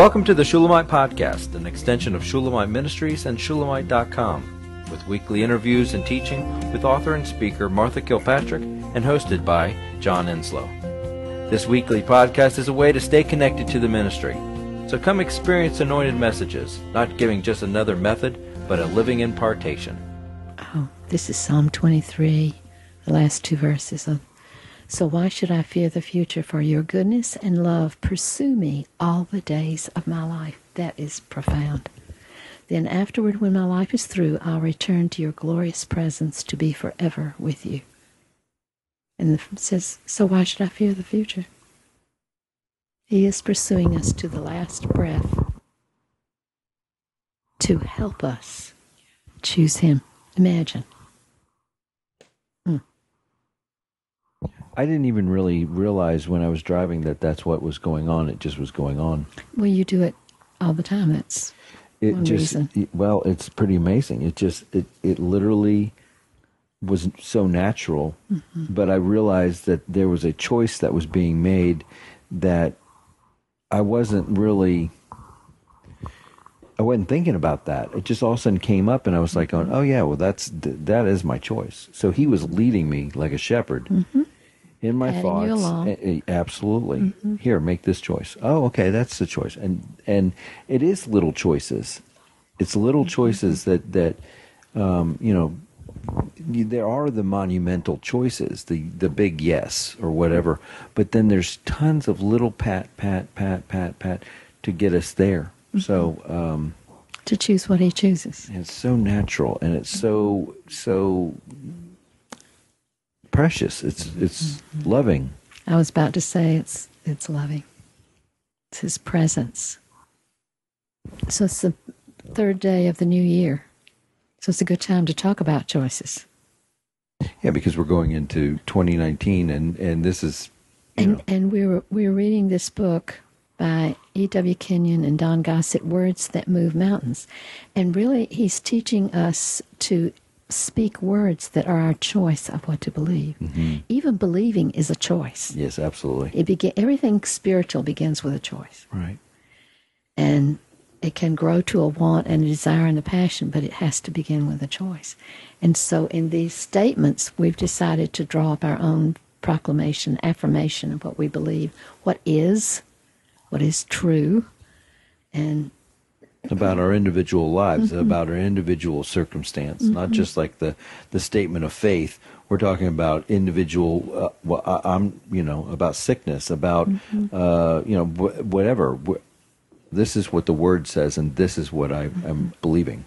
Welcome to the Shulamite Podcast, an extension of Shulamite Ministries and Shulamite.com, with weekly interviews and teaching with author and speaker Martha Kilpatrick and hosted by John Enslow. This weekly podcast is a way to stay connected to the ministry. So come experience anointed messages, not giving just another method, but a living impartation. Oh, this is Psalm 23, the last two verses of so why should I fear the future? For your goodness and love pursue me all the days of my life. That is profound. Then afterward, when my life is through, I'll return to your glorious presence to be forever with you. And it says, So why should I fear the future? He is pursuing us to the last breath to help us choose Him. Imagine. I didn't even really realize when I was driving that that's what was going on. It just was going on. Well, you do it all the time. That's It one just reason. it- well, it's pretty amazing. It just it it literally was so natural, Mm-hmm. but I realized that there was a choice that was being made that I wasn't really I wasn't thinking about that. It just all of a sudden came up, and I was like, Mm-hmm. "Oh yeah, well that's that is my choice." So he was leading me like a shepherd in my Mm-hmm. you thoughts. along. A- a- absolutely. Here, make this choice. Oh, okay, that's the choice. And and it is little choices. It's little Mm-hmm. choices that that um, you know. There are the monumental choices, the the big yes or whatever, but then there's tons of little pat pat pat pat pat to get us there. So um, to choose what He chooses. it's so natural and it's so so precious. It's it's loving. I was about to say it's it's loving. It's His presence. So it's the third day of the new year. So it's a good time to talk about choices. Yeah, because we're going into 2019, and and this is, And know, and we were we were reading this book by E.W. Kenyon and Don Gossett, Words That Move Mountains. And really he's teaching us to speak words that are our choice of what to believe. Mm-hmm. Even believing is a choice. yes, absolutely, It begin everything spiritual begins with a choice. right. and it can grow to a want and a desire and a passion, but it has to begin with a choice. And so, in these statements, we've decided to draw up our own proclamation, affirmation of what we believe, what is, what is true, and About our individual lives, Mm-hmm. about our individual circumstance, not just like the the statement of faith. We're talking about individual. Uh, well, I, I'm, you know, about sickness, about, Mm-hmm. uh, you know, wh- whatever. Wh- This is what the word says, and this is what I Mm-hmm. am believing.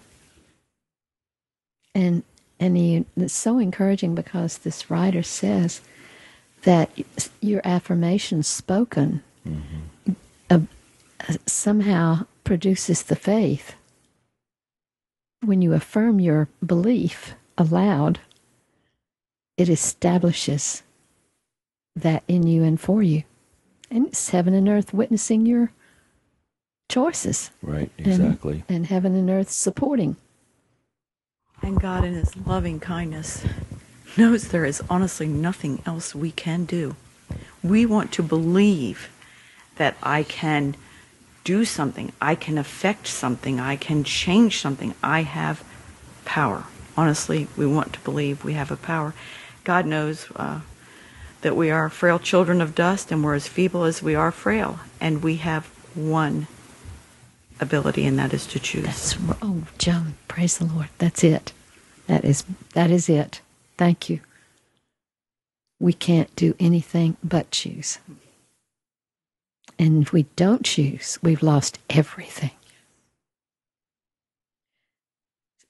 and and it's so encouraging because this writer says that your affirmation spoken uh, somehow produces the faith. When you affirm your belief aloud, it establishes that in you and for you. And it's heaven and earth witnessing your choices Right. and- Exactly. and heaven and earth supporting. And God, in His loving kindness, knows there is honestly nothing else we can do. We want to believe that I can do something, I can affect something, I can change something, I have power. Honestly, we want to believe we have a power. God knows uh, that we are frail children of dust and we're as feeble as we are frail, and we have one ability, and that is to choose. That's oh, John, praise the Lord. That's it. That is that is it. Thank you. We can't do anything but choose. And if we don't choose, we've lost everything.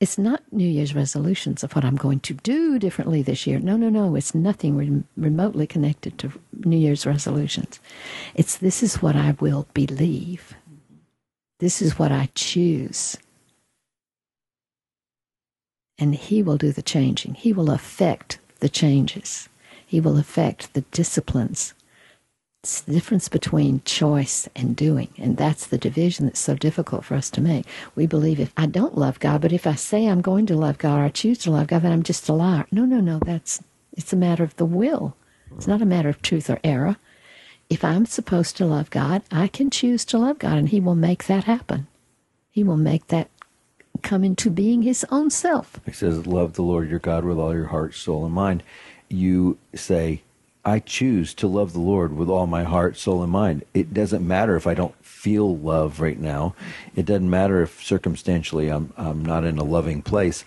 It's not New Year's resolutions of what I'm going to do differently this year. No, no, no. It's nothing rem- remotely connected to New Year's resolutions. It's this is what I will believe. This is what I choose. And He will do the changing. He will affect the changes. He will affect the disciplines. It's the difference between choice and doing. And that's the division that's so difficult for us to make. We believe if I don't love God, but if I say I'm going to love God or I choose to love God, then I'm just a liar. No, no, no. That's it's a matter of the will. It's not a matter of truth or error. if I'm supposed to love God, I can choose to love God, and He will make that happen. He will make that come into being His own self. He says, Love the Lord your God with all your heart, soul, and mind. You say, I choose to love the Lord with all my heart, soul, and mind. It doesn't matter if I don't feel love right now. It doesn't matter if circumstantially I'm, I'm not in a loving place.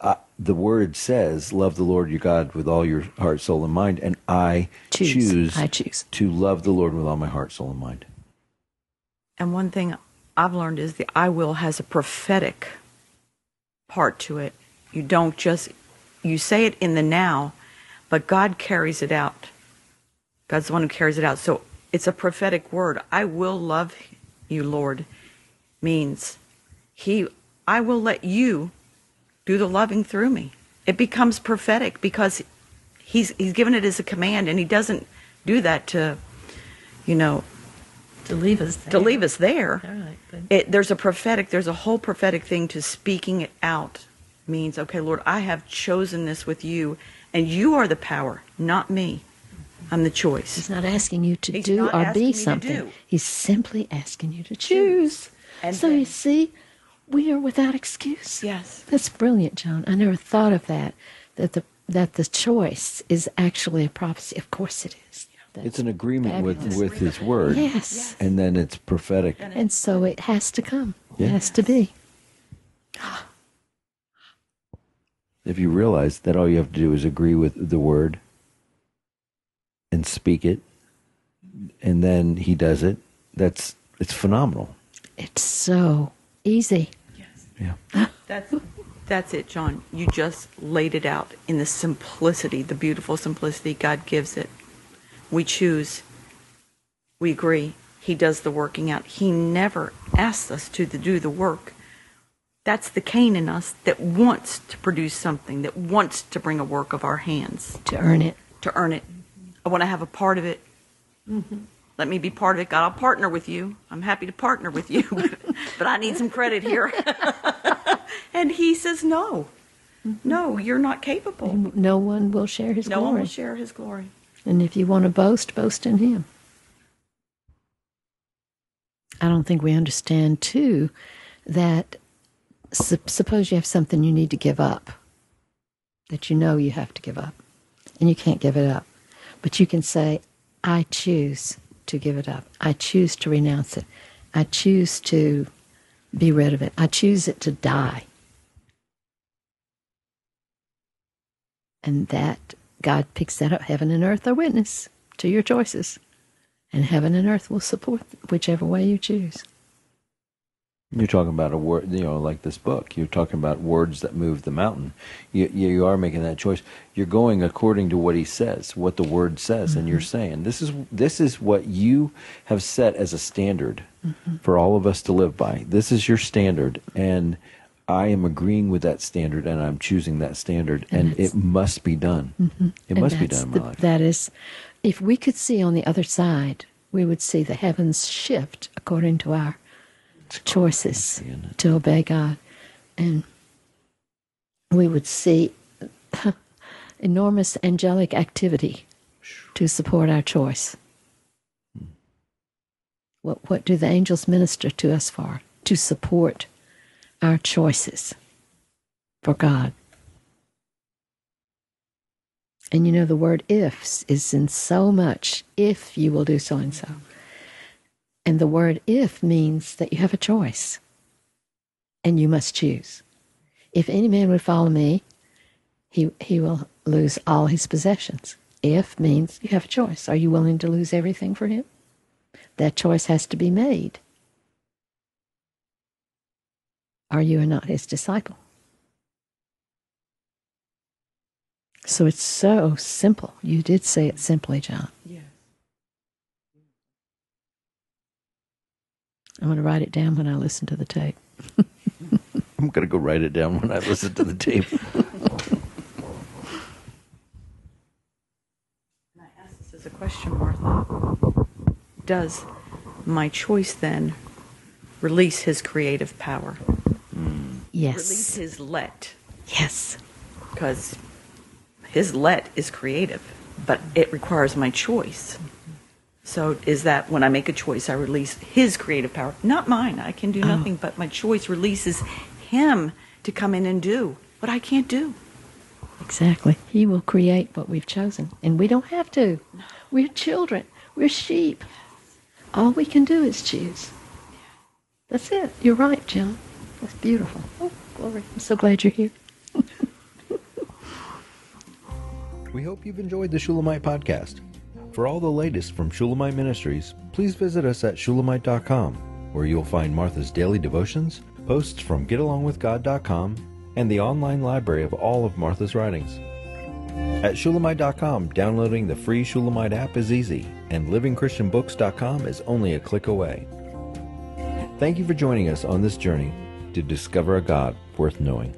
Uh, the word says, Love the Lord your God with all your heart, soul, and mind. And I Choose. choose, I choose. to love the Lord with all my heart, soul, and mind. And one thing I've learned is the I will has a prophetic part to it. You don't just you say it in the now, but God carries it out. God's the one who carries it out. So it's a prophetic word. I will love you, Lord, means he I will let you do the loving through me. It becomes prophetic because he's he's given it as a command and he doesn't do that to you know to leave us there. to leave us there. Right, It, there's a prophetic, there's a whole prophetic thing to speaking it out. Means, okay, Lord, I have chosen this with you, and you are the power, not me. I'm the choice. He's not asking you to He's do or be something. He's simply asking you to choose. And so then- you see, we are without excuse. Yes. That's brilliant, John. I never thought of that. That the that the choice is actually a prophecy. Of course it is. That's It's an agreement with, with His word. Yes. And then it's prophetic. And so it has to come. Yeah. It has to be. If you realize that all you have to do is agree with the word and speak it and then he does it that's it's phenomenal It's so easy. Yes. yeah That's that's it, John. You just laid it out in the simplicity, the beautiful simplicity God gives it. We choose. We agree. He does the working out. He never asks us to do the work. That's the Cain in us that wants to produce something, that wants to bring a work of our hands, To earn it. to earn it. I want to have a part of it. Mm-hmm. Let me be part of it. God, I'll partner with you. I'm happy to partner with you, but I need some credit here. and he says, no, mm-hmm. no, you're not capable. No one will share his glory. No one will share his glory. And if you want to boast, boast in him. I don't think we understand, too, that sup- suppose you have something you need to give up, that you know you have to give up, and you can't give it up. But you can say, I choose to give it up. I choose to renounce it. I choose to be rid of it. I choose it to die. And that God picks that up. Heaven and earth are witness to your choices. And heaven and earth will support whichever way you choose. You're talking about a word you know like this book. You're talking about words that move the mountain. You, you are making that choice. You're going according to what he says what the word says and you're mm-hmm. saying this is this is what you have set as a standard mm-hmm. for all of us to live by. This is your standard and I am agreeing with that standard and I'm choosing that standard and, that's- it must be done. Mm-hmm. It And must be done in my the- life. That is, if we could see on the other side, we would see the heavens shift according to our choices to obey God. And we would see enormous angelic activity to support our choice. What, what do the angels minister to us for? To support our choices for God. And you know, the word ifs is in so much, if you will do so and so. And the word if means that you have a choice and you must choose. If any man would follow me, he, he will lose all his possessions. If means you have a choice. Are you willing to lose everything for him? That choice has to be made. Are you or not his disciple? So it's so simple. You did say it simply, John. I'm going to write it down when I listen to the tape. I'm going to go write it down when I listen to the tape. And I ask this as a question, Martha. Does my choice then release his creative power? Release Yes. Release his let? Yes. Because his let is creative, but it requires my choice. So is that when I make a choice, I release his creative power, not mine. I can do Oh. nothing, but my choice releases him to come in and do what I can't do. Exactly. He will create what we've chosen, and we don't have to. We're children. We're sheep. All we can do is choose. That's it. You're right, John. That's beautiful. Oh, glory. I'm so glad you're here. We hope you've enjoyed the Shulamite podcast. For all the latest from Shulamite Ministries, please visit us at shulamite.com, where you'll find Martha's daily devotions, posts from getalongwithgod.com, and the online library of all of Martha's writings. At shulamite.com, downloading the free Shulamite app is easy, and livingchristianbooks.com is only a click away. Thank you for joining us on this journey to discover a God worth knowing.